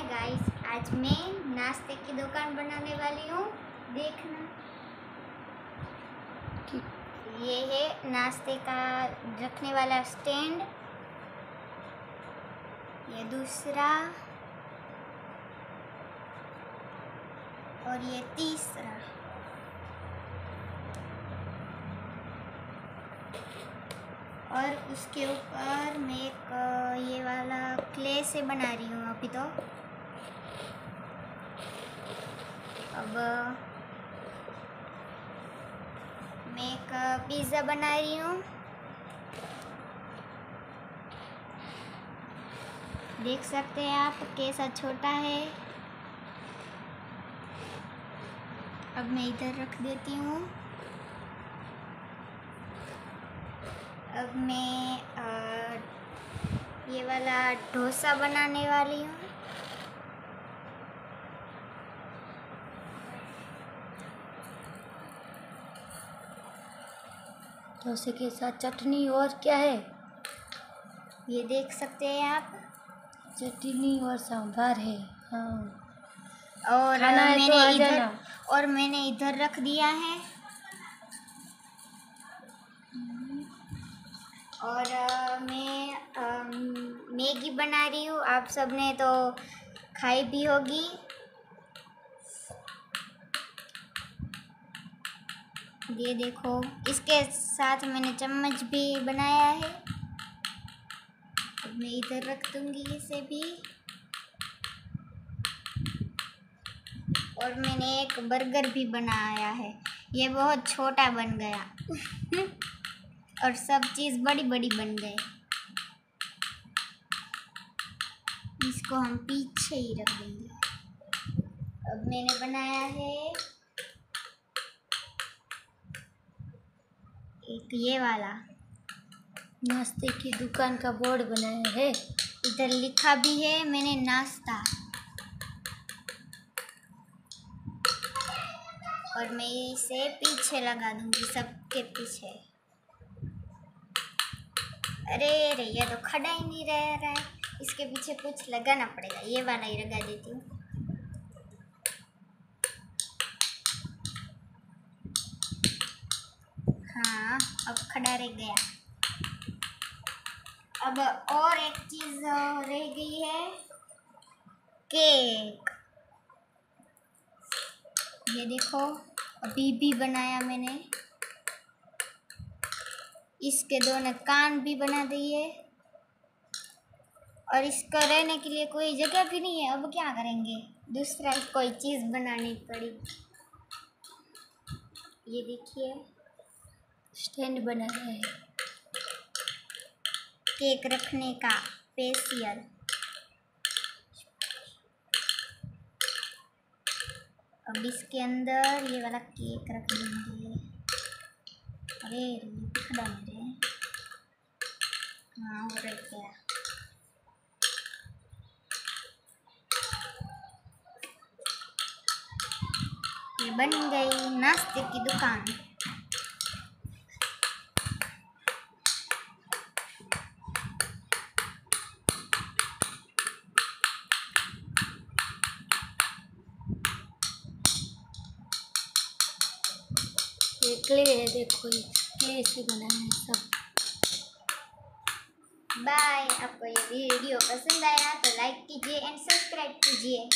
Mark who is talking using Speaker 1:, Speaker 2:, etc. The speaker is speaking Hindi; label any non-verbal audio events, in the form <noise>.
Speaker 1: हाय गाइस, आज मैं नाश्ते की दुकान बनाने वाली हूँ। देखना। ये है नाश्ते का रखने वाला स्टैंड। ये दूसरा। और ये तीसरा। और उसके ऊपर मैं एक, ये वाला क्ले से बना रही हूँ अभी तो। अब मैं एक पिज़्ज़ा बना रही हूँ। देख सकते हैं आप कैसा छोटा है। अब मैं इधर रख देती हूँ। अब मैं आ, ये वाला डोसा बनाने वाली हूँ।
Speaker 2: डोसे के साथ चटनी और क्या है?
Speaker 1: ये देख सकते हैं आप।
Speaker 2: चटनी और सांभर है हाँ।
Speaker 1: और
Speaker 2: खाना है तो
Speaker 1: मैंने
Speaker 2: आ
Speaker 1: इधर
Speaker 2: जाना।
Speaker 1: और मैंने इधर रख दिया है। और अ, मैं अम, मैगी बना रही हूँ। आप सबने तो खाई भी होगी। ये देखो, इसके साथ मैंने चम्मच भी बनाया है। अब मैं इधर रख दूँगी इसे भी। और मैंने एक बर्गर भी बनाया है। ये बहुत छोटा बन गया। <laughs> और सब चीज़ बड़ी बड़ी बन गए इसको हम पीछे ही रख देंगे। अब मैंने बनाया है एक ये वाला।
Speaker 2: नाश्ते की दुकान का बोर्ड बनाया है।
Speaker 1: इधर लिखा भी है, मैंने नाश्ता। और मैं इसे पीछे लगा दूँगी, सबके पीछे। अरे अरे, ये तो खड़ा ही नहीं रह रहा है। इसके पीछे कुछ लगाना पड़ेगा। ये वाला ही लगा देती हूँ। हाँ अब खड़ा रह गया। अब और एक चीज़ रह गई है। केक। ये देखो, अभी भी बनाया मैंने। इसके दोनों कान भी बना दिए। और इसका रहने के लिए कोई जगह भी नहीं है। अब क्या करेंगे? दूसरा कोई चीज़ बनानी पड़ी। ये देखिए।
Speaker 2: स्टैंड बनाया है।
Speaker 1: केक रखने का फेशियल। अब इसके अंदर ये वाला केक रख देंगे। अरे खड़ा मेरे हाँ हो रहा गया ये बन गई नाश्ते की दुकान।
Speaker 2: ये क्ले है देखो ये क्ले से बना है सब।
Speaker 1: बाय आपको ये वीडियो पसंद आया तो लाइक कीजिए एंड सब्सक्राइब कीजिए।